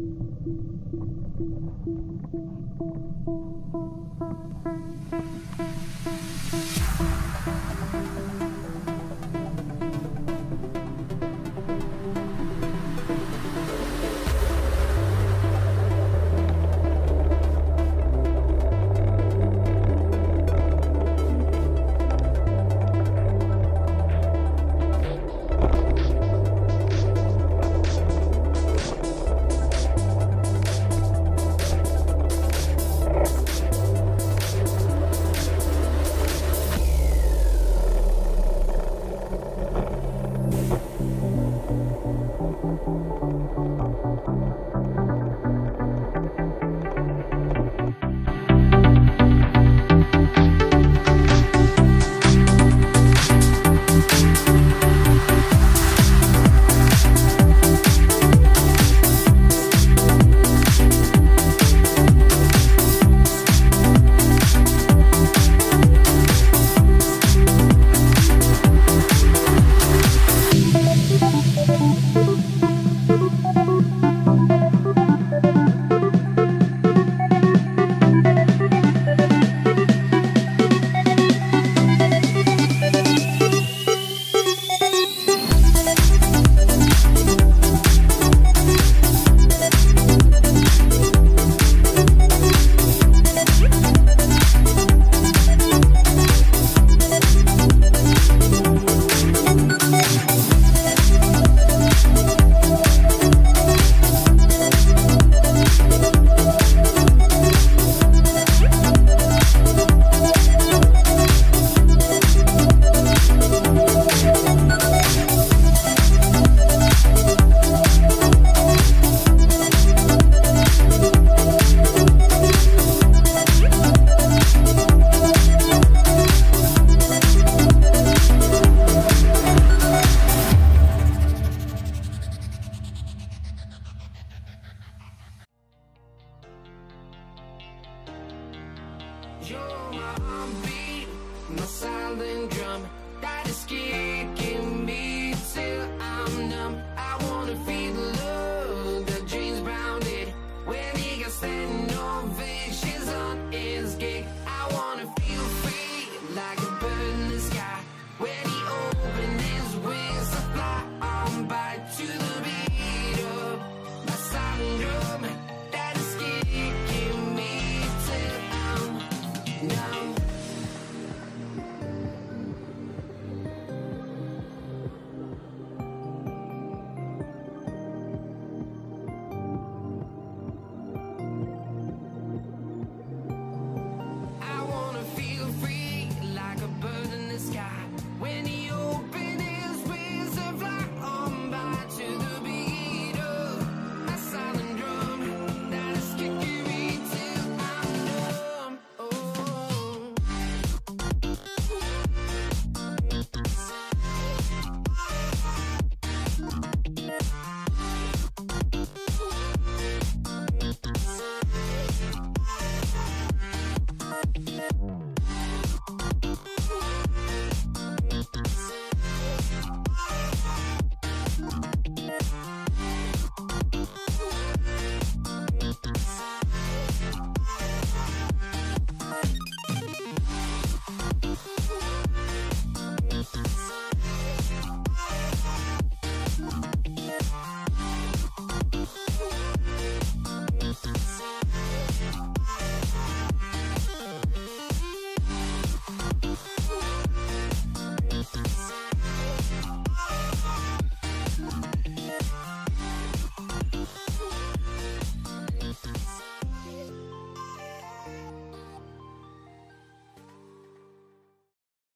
Thank you. You're my heartbeat, my silent drum that is kicking me till I'm numb.